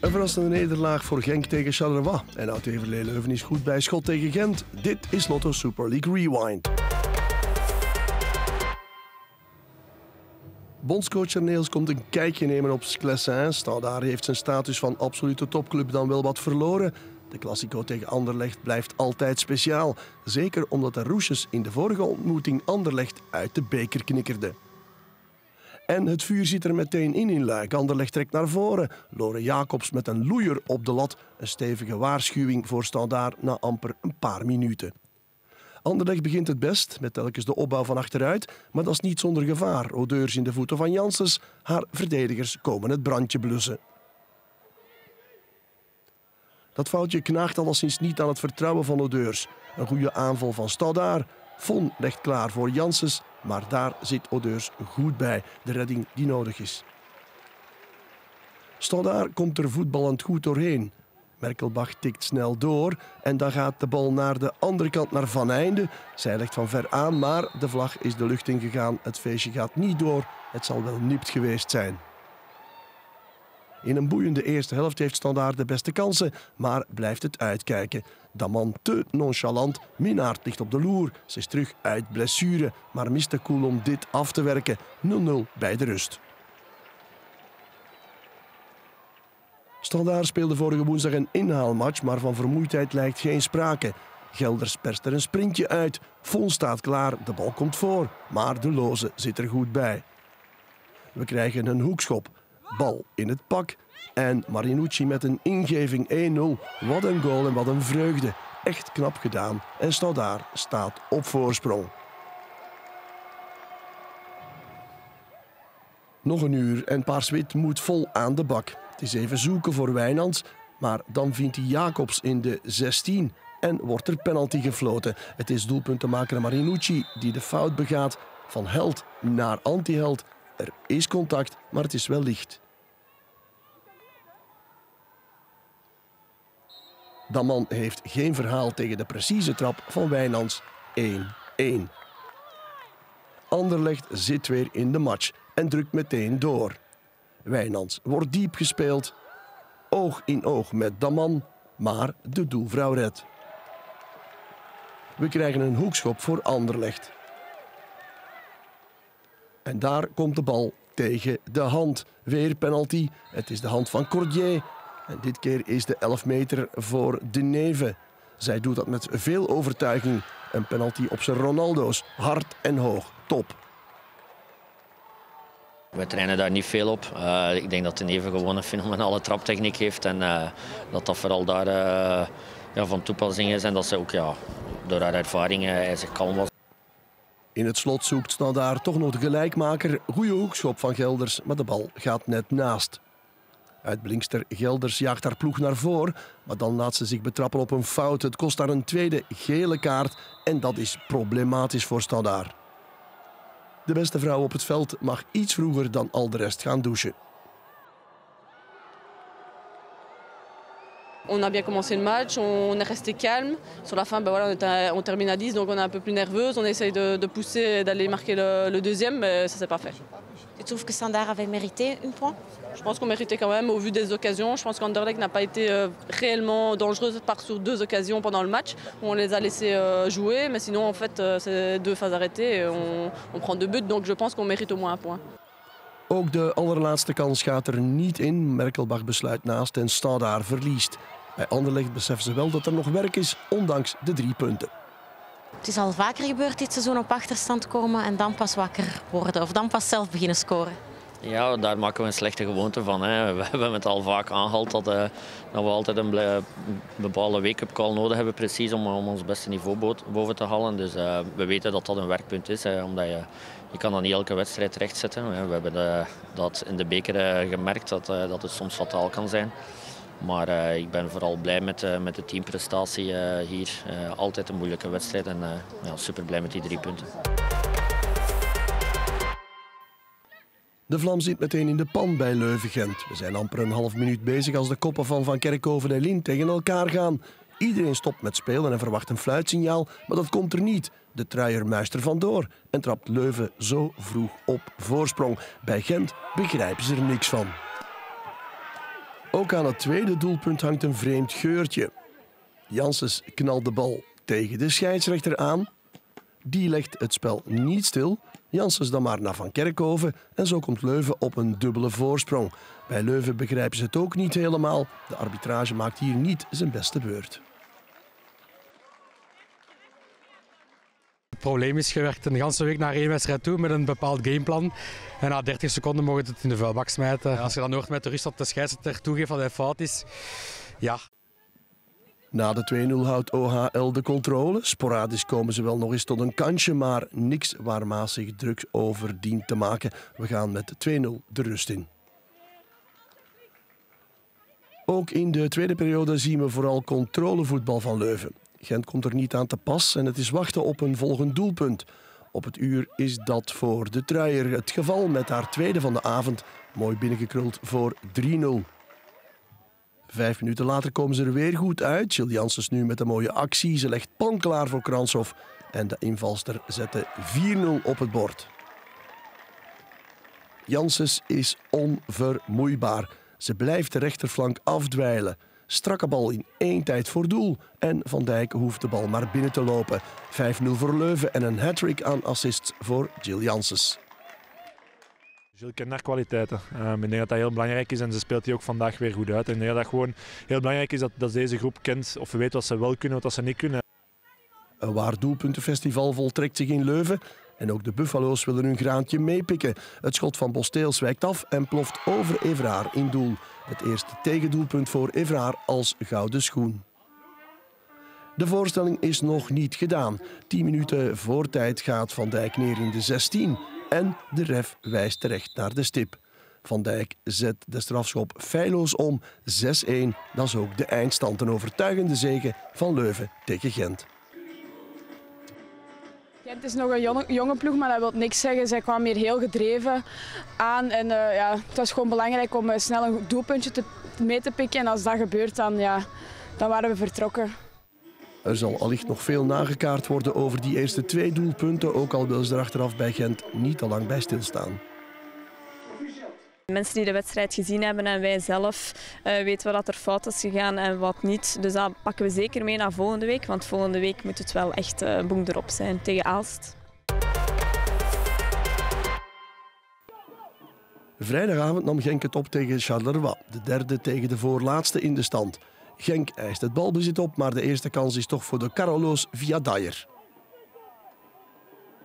Een verrassende nederlaag voor Genk tegen Charleroi. En Oud-Everlee Leuven is goed bij schot tegen Gent. Dit is Lotto Super League Rewind. Bondscoach Arneels komt een kijkje nemen op Sclessin. Standaard heeft zijn status van absolute topclub dan wel wat verloren. De Classico tegen Anderlecht blijft altijd speciaal. Zeker omdat de Roesjes in de vorige ontmoeting Anderlecht uit de beker knikkerden. En het vuur zit er meteen in in Luik. Anderlecht trekt naar voren. Lore Jacobs met een loeier op de lat. Een stevige waarschuwing voor Standaard na amper een paar minuten. Anderlecht begint het best, met telkens de opbouw van achteruit, maar dat is niet zonder gevaar. Odeurs in de voeten van Janssens, haar verdedigers komen het brandje blussen. Dat foutje knaagt alleszins niet aan het vertrouwen van Odeurs. Een goede aanval van Staudaar. Von legt klaar voor Janssens, maar daar zit Odeurs goed bij. De redding die nodig is. Staudaar komt er voetballend goed doorheen. Merkelbach tikt snel door en dan gaat de bal naar de andere kant naar Van Einde. Zij legt van ver aan, maar de vlag is de lucht ingegaan. Het feestje gaat niet door. Het zal wel nipt geweest zijn. In een boeiende eerste helft heeft Standaard de beste kansen, maar blijft het uitkijken. Daman te nonchalant, Minaert ligt op de loer. Ze is terug uit blessure, maar mist de koel om dit af te werken. 0-0 bij de rust. Standaard speelde vorige woensdag een inhaalmatch, maar van vermoeidheid lijkt geen sprake. Gelders perst er een sprintje uit. Von staat klaar, de bal komt voor, maar de loze zit er goed bij. We krijgen een hoekschop, bal in het pak en Marinucci met een ingeving 1-0. Wat een goal en wat een vreugde. Echt knap gedaan en Standaard staat op voorsprong. Nog een uur en Paarswit moet vol aan de bak. Het is even zoeken voor Wijnands, maar dan vindt hij Jacobs in de 16 en wordt er penalty gefloten. Het is doelpuntenmaker Marinucci die de fout begaat van held naar antiheld. Er is contact, maar het is wel licht. Daman heeft geen verhaal tegen de precieze trap van Wijnands 1-1. Anderlecht zit weer in de match en drukt meteen door. Wijnands wordt diep gespeeld. Oog in oog met Daman, maar de doelvrouw redt. We krijgen een hoekschop voor Anderlecht. En daar komt de bal tegen de hand. Weer penalty. Het is de hand van Cordier. En dit keer is de 11 meter voor De Neve. Zij doet dat met veel overtuiging. Een penalty op zijn Ronaldo's. Hard en hoog. Top. We trainen daar niet veel op. Uh, ik denk dat de Neve gewoon een fenomenale traptechniek heeft. En uh, dat dat vooral daar uh, ja, van toepassing is. En dat ze ook ja, door haar ervaring ijzig kalm was. In het slot zoekt daar toch nog de gelijkmaker. Goeie hoekschop van Gelders, maar de bal gaat net naast. Uitblinkster Gelders jaagt haar ploeg naar voren, maar dan laat ze zich betrappen op een fout. Het kost haar een tweede gele kaart en dat is problematisch voor Standaard. De beste vrouw op het veld mag iets vroeger dan al de rest gaan douchen. On a bien commencé le match, on est resté calme. Sur la fin, ben voilà, on, était, on, termine à 10, donc on est un peu plus nerveuse. On essaye de, de pousser et d'aller marquer le, le, deuxième, mais ça ne s'est pas fait. Tu trouves que Sandar avait mérité un point Je pense qu'on méritait quand même au vu des occasions. Je pense qu'Anderlecht n'a pas été euh, réellement dangereuse par sur deux occasions pendant le match. On les a laissés euh, jouer, mais sinon en fait euh, c'est deux phases arrêtées et on, on prend deux buts, donc je pense qu'on mérite au moins un point. Ook de allerlaatste kans gaat er niet in. Merkelbach besluit naast en Stadaar verliest. Bij Anderlecht beseffen ze wel dat er nog werk is, ondanks de drie punten. Het is al vaker gebeurd dit seizoen op achterstand komen en dan pas wakker worden of dan pas zelf beginnen scoren. Ja, daar maken we een slechte gewoonte van. Hè. We hebben het al vaak aangehaald dat, uh, dat we altijd een bepaalde wake-up call nodig hebben precies om, om ons beste niveau boven te halen. Dus uh, we weten dat dat een werkpunt is, hè, omdat je, je kan dan niet elke wedstrijd rechtzetten. We hebben de, dat in de beker gemerkt dat, dat het soms fataal kan zijn. Maar ik ben vooral blij met, met de teamprestatie hier. altijd een moeilijke wedstrijd en ja, super blij met die drie punten. De vlam zit meteen in de pan bij Leuven-Gent. We zijn amper een half minuut bezig als de koppen van Van Kerkhoven en Lien tegen elkaar gaan. Iedereen stopt met spelen en verwacht een fluitsignaal, maar dat komt er niet. De truier muist er vandoor en trapt Leuven zo vroeg op voorsprong. Bij Gent begrijpen ze er niks van. Ook aan het tweede doelpunt hangt een vreemd geurtje. Janssens knalt de bal tegen de scheidsrechter aan. Die legt het spel niet stil. Janssens dan maar naar Van Kerkhoven en zo komt Leuven op een dubbele voorsprong. Bij Leuven begrijpen ze het ook niet helemaal. De arbitrage maakt hier niet zijn beste beurt. Het probleem is, je werkt een hele week naar één wedstrijd toe met een bepaald gameplan. En na 30 seconden mogen het in de vuilbak smijten. Als je dan hoort met de rust dat de scheidsrechter toegeeft dat hij fout is, ja, Na de 2-0 houdt OHL de controle. Sporadisch komen ze wel nog eens tot een kansje, maar niks waar Maas zich druk over dient te maken. We gaan met 2-0 de rust in. Ook in de tweede periode zien we vooral controlevoetbal van Leuven. Gent komt er niet aan te pas en het is wachten op een volgend doelpunt. Op het uur is dat voor de truier het geval met haar tweede van de avond. Mooi binnengekruld voor 3-0. Vijf minuten later komen ze er weer goed uit. Jill Janssens nu met een mooie actie. Ze legt pan klaar voor Kranshoff. En de invalster zette 4-0 op het bord. Janssens is onvermoeibaar. Ze blijft de rechterflank afdwijlen. Strakke bal in één tijd voor doel. En Van Dijk hoeft de bal maar binnen te lopen. 5-0 voor Leuven en een hat-trick aan assists voor Jill Janssens. Kent kwaliteiten. Um, ik denk dat dat heel belangrijk is en ze speelt die ook vandaag weer goed uit. Ik denk dat dat gewoon heel belangrijk is dat, dat deze groep kent of weet wat ze wel kunnen, wat ze niet kunnen. Een waar doelpuntenfestival voltrekt zich in Leuven. En ook de Buffalo's willen hun graantje meepikken. Het schot van Bosteels wijkt af en ploft over Evraar in doel. Het eerste tegendoelpunt voor Evraar als gouden schoen. De voorstelling is nog niet gedaan. 10 minuten voor tijd gaat Van Dijk neer in de 16. En de ref wijst terecht naar de stip. Van Dijk zet de strafschop feilloos om. 6-1, dat is ook de eindstand. Een overtuigende zege van Leuven tegen Gent. Gent is nog een jonge, jonge ploeg, maar dat wil niks zeggen. Zij kwamen hier heel gedreven aan. En uh, ja, het was gewoon belangrijk om uh, snel een doelpuntje te, mee te pikken. En als dat gebeurt, dan, ja, dan waren we vertrokken. Er zal allicht nog veel nagekaart worden over die eerste twee doelpunten, ook al wil ze er achteraf bij Gent niet te lang bij stilstaan. Mensen die de wedstrijd gezien hebben en wij zelf uh, weten wat er fout is gegaan en wat niet. Dus dat pakken we zeker mee naar volgende week, want volgende week moet het wel echt uh, boem erop zijn tegen Aalst. Vrijdagavond nam Genk het op tegen Charleroi, de derde tegen de voorlaatste in de stand. Genk eist het balbezit op, maar de eerste kans is toch voor de Carolo's via Dyer.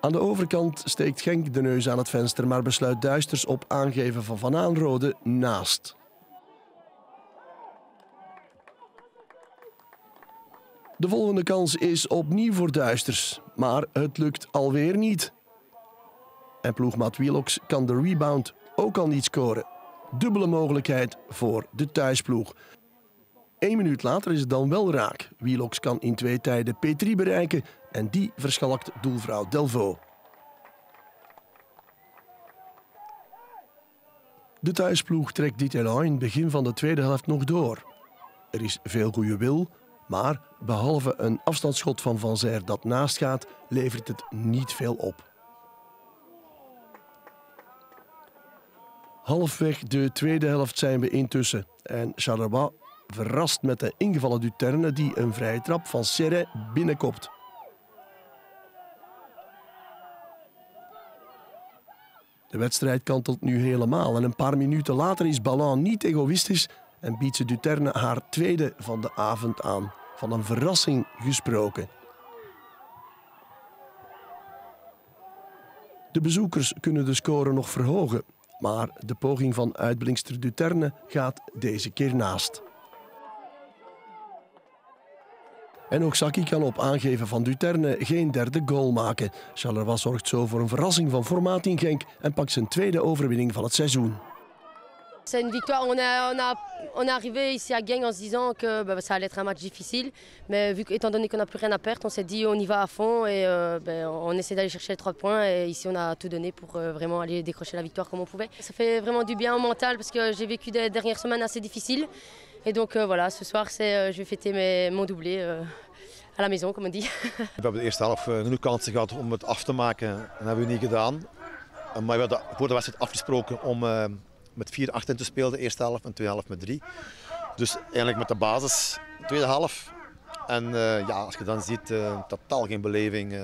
Aan de overkant steekt Genk de neus aan het venster, maar besluit Duisters op aangeven van Van Aanrode naast. De volgende kans is opnieuw voor Duisters, maar het lukt alweer niet. En ploegmaat Wielox kan de rebound ook al niet scoren. Dubbele mogelijkheid voor de thuisploeg. Eén minuut later is het dan wel raak. Wielox kan in twee tijden P3 bereiken en die verschalkt doelvrouw Delvaux. De thuisploeg trekt dit elan in het begin van de tweede helft nog door. Er is veel goede wil, maar behalve een afstandsschot van Van Zijr dat naast gaat, levert het niet veel op. Halfweg de tweede helft zijn we intussen en Charleroi verrast met de ingevallen Duterne die een vrije trap van Serre binnenkopt. De wedstrijd kantelt nu helemaal en een paar minuten later is Ballon niet egoïstisch en biedt ze Duterne haar tweede van de avond aan. Van een verrassing gesproken. De bezoekers kunnen de score nog verhogen, maar de poging van uitblinkster Duterne gaat deze keer naast. En ook Saki kan op aangeven van Duterne geen derde goal maken. Charleroi zorgt zo voor een verrassing van formaat in Genk en pakt zijn tweede overwinning van het seizoen. C'est une victoire. On, a, on, a, on est arrivé ici à Gang en se disant que bah, ça allait être un match difficile. Mais vu, étant donné qu'on n'a plus rien à perdre, on s'est dit on y va à fond et euh, bah, on essaie d'aller chercher les trois points. Et ici, on a tout donné pour euh, vraiment aller décrocher la victoire comme on pouvait. Ça fait vraiment du bien au mental parce que j'ai vécu des dernières semaines assez difficiles. Et donc euh, voilà, ce soir, c'est, je vais mes, mon doublé à la maison, comme on dit. We hebben de eerste helft genoeg kansen gehad om het af te maken. Dat hebben we niet gedaan. Maar we hadden voor de wedstrijd afgesproken om met vier achterin te spelen, de eerste helft en de tweede helft met drie. Dus eigenlijk met de basis, de tweede helft. En ja, als je dan ziet, totaal geen beleving,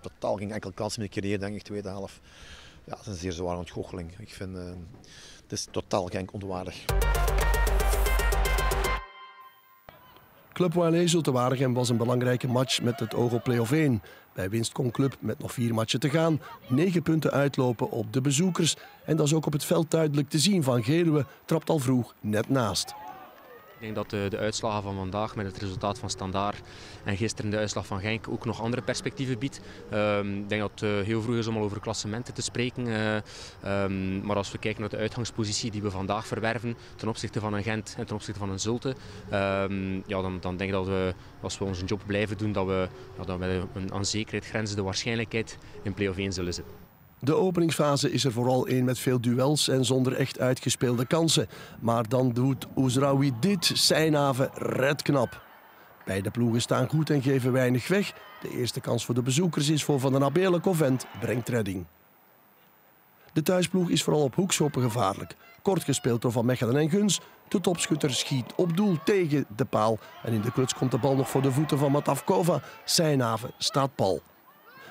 totaal geen enkele kans meer creëren, denk ik, tweede helft. Ja, dat is een zeer zware ontgoocheling. Ik vind, het is totaal geen onwaardig. Club Wallé Waregem was een belangrijke match met het oog op play-off 1. Bij winst kon Club met nog vier matchen te gaan negen punten uitlopen op de bezoekers. En dat is ook op het veld duidelijk te zien van Geluwe trapt al vroeg net naast. Ik denk dat de, de, uitslagen van vandaag met het resultaat van Standaard en gisteren de uitslag van Genk ook nog andere perspectieven biedt. Um, ik denk dat het uh, heel vroeg is om al over klassementen te spreken. Uh, um, maar als we kijken naar de uitgangspositie die we vandaag verwerven ten opzichte van een Gent en ten opzichte van een Zulte, um, ja, dan, dan, denk ik dat we, als we onze job blijven doen, dat we, ja, we een, aan grenzen de waarschijnlijkheid in play-off 1 zullen zitten. De openingsfase is er vooral één met veel duels en zonder echt uitgespeelde kansen. Maar dan doet Oezraoui dit, Seinave, redknap. Beide ploegen staan goed en geven weinig weg. De eerste kans voor de bezoekers is voor Van den Abele Covent, brengt redding. De thuisploeg is vooral op hoekschoppen gevaarlijk. Kort gespeeld door Van Mechelen en Guns. De topschutter schiet op doel tegen de paal. En in de kluts komt de bal nog voor de voeten van Matavkova. Seinave staat pal.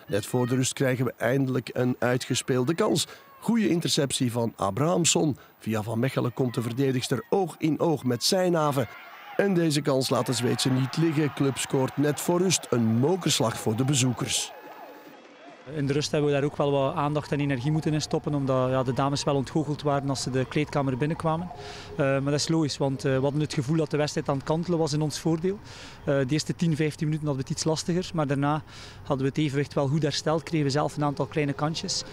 Net voor de rust krijgen we eindelijk een uitgespeelde kans. Goede interceptie van Abrahamson. Via Van Mechelen komt de verdedigster oog in oog met Seinave. En deze kans laat de Zweedse niet liggen. Club scoort net voor rust een mokerslag voor de bezoekers. In de rust hebben we daar ook wel wat aandacht en energie moeten in stoppen, omdat ja, de dames wel ontgoocheld waren als ze de kleedkamer binnenkwamen. Uh, maar dat is logisch, want uh, we hadden het gevoel dat de wedstrijd aan het kantelen was in ons voordeel. Uh, de eerste 10, 15 minuten hadden we het iets lastiger, maar daarna hadden we het evenwicht wel goed hersteld, kregen we zelf een aantal kleine kantjes.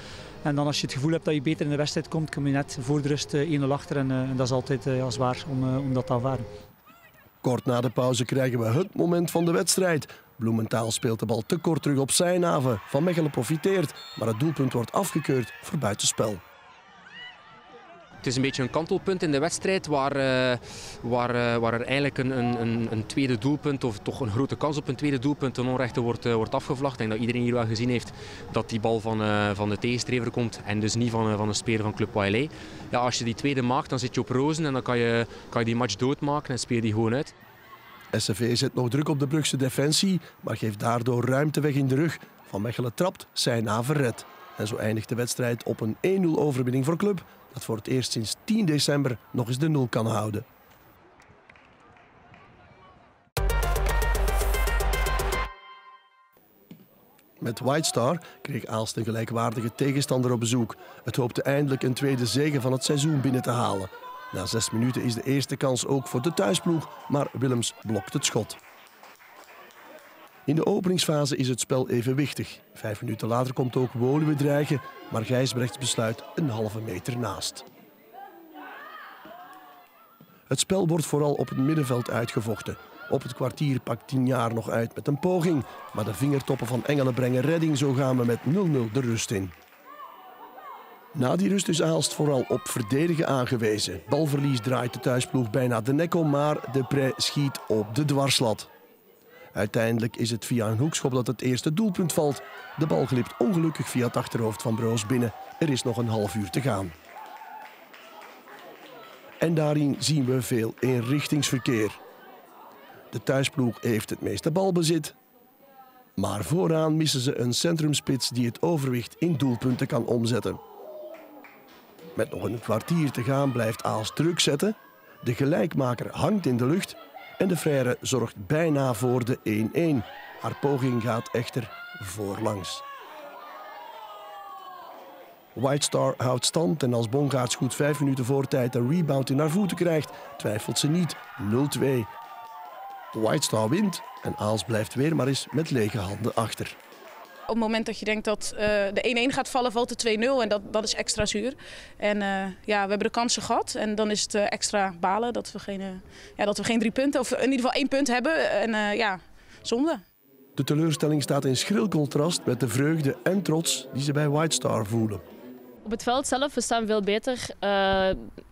En dan als je het gevoel hebt dat je beter in de wedstrijd komt, kom je net voor de rust 1-0 achter en, en, dat is altijd ja, zwaar om, om dat te aanvaarden. Kort na de pauze krijgen we het moment van de wedstrijd. Bloementaal speelt de bal te kort terug op zijn haven. Van Mechelen profiteert, maar het doelpunt wordt afgekeurd voor buitenspel. Het is een beetje een kantelpunt in de wedstrijd waar, uh, waar, uh, waar er eigenlijk een, een, een, tweede doelpunt, of toch een grote kans op een tweede doelpunt, ten onrechte wordt, uh, wordt afgevlacht. Ik denk dat iedereen hier wel gezien heeft dat die bal van, van de tegenstrever komt en dus niet van, van een speler van Club Wailé. Ja, als je die tweede maakt, dan zit je op rozen en dan kan je, kan je die match doodmaken en speel je die gewoon uit. SCV zet nog druk op de Brugse defensie, maar geeft daardoor ruimte weg in de rug. Van Mechelen trapt, zijn na verred. En zo eindigt de wedstrijd op een 1-0 overwinning voor club, dat voor het eerst sinds 10 december nog eens de 0 kan houden. Met White Star kreeg Aalst een gelijkwaardige tegenstander op bezoek. Het hoopte eindelijk een tweede zege van het seizoen binnen te halen. Na zes minuten is de eerste kans ook voor de thuisploeg, maar Willems blokt het schot. In de openingsfase is het spel evenwichtig. Vijf minuten later komt ook Woluwe dreigen, maar Gijsbrechts besluit een halve meter naast. Het spel wordt vooral op het middenveld uitgevochten. Op het kwartier pakt tien jaar nog uit met een poging, maar de vingertoppen van Engelen brengen redding. Zo gaan we met 0-0 de rust in. Na die rust is Aalst vooral op verdedigen aangewezen. Balverlies draait de thuisploeg bijna de nek om, maar de pre schiet op de dwarslat. Uiteindelijk is het via een hoekschop dat het eerste doelpunt valt. De bal glipt ongelukkig via het achterhoofd van Broos binnen. Er is nog een half uur te gaan. En daarin zien we veel inrichtingsverkeer. De thuisploeg heeft het meeste balbezit. Maar vooraan missen ze een centrumspits die het overwicht in doelpunten kan omzetten. Met nog een kwartier te gaan blijft Aals druk zetten. De gelijkmaker hangt in de lucht en de Frère zorgt bijna voor de 1-1. Haar poging gaat echter voorlangs. White Star houdt stand en als Bongaarts goed vijf minuten voor tijd een rebound in haar voeten krijgt, twijfelt ze niet. 0-2. White Star wint en Aals blijft weer maar eens met lege handen achter het moment dat je denkt dat uh, de 1-1 gaat vallen, valt de 2-0 en dat, dat is extra zuur. En uh, ja, we hebben de kansen gehad en dan is het uh, extra balen dat we, geen, ja, dat we geen drie punten, of in ieder geval één punt hebben. En ja, zonde. De teleurstelling staat in schril contrast met de vreugde en trots die ze bij White Star voelen. Op het veld zelf, we staan veel beter. Uh,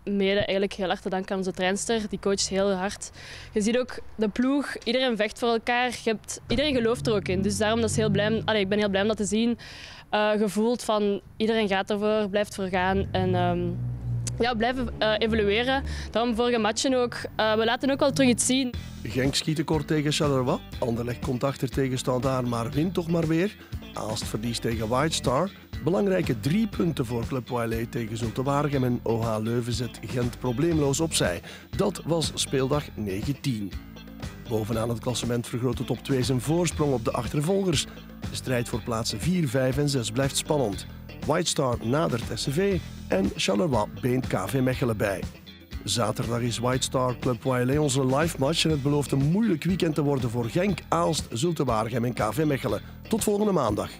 mede eigenlijk heel erg te danken aan onze trainster. Die coacht heel hard. Je ziet ook de ploeg, iedereen vecht voor elkaar. Je hebt, iedereen gelooft er ook in. Dus daarom dat is heel blij, ik ben heel blij om dat te zien. Uh, gevoeld van iedereen gaat ervoor, blijft voor gaan. En um, ja, blijven uh, evolueren. Daarom vorige matchen ook. We laten ook wel terug iets zien. Genk schiet tekort tegen Charleroi. Anderlecht komt achter tegen Standaard, maar wint toch maar weer. Aalst verliest tegen White Star. Belangrijke drie punten voor Club Wiley tegen Zulte Waregem en OH Leuven zet Gent probleemloos opzij. Dat was speeldag 19. Bovenaan het klassement vergroot de top 2 zijn voorsprong op de achtervolgers. De strijd voor plaatsen 4, 5 en 6 blijft spannend. White Star nadert SCV en Charleroi beent KV Mechelen bij. Zaterdag is White Star Club Wiley onze live match en het belooft een moeilijk weekend te worden voor Genk, Aalst, Zulte Waregem en KV Mechelen. Tot volgende maandag.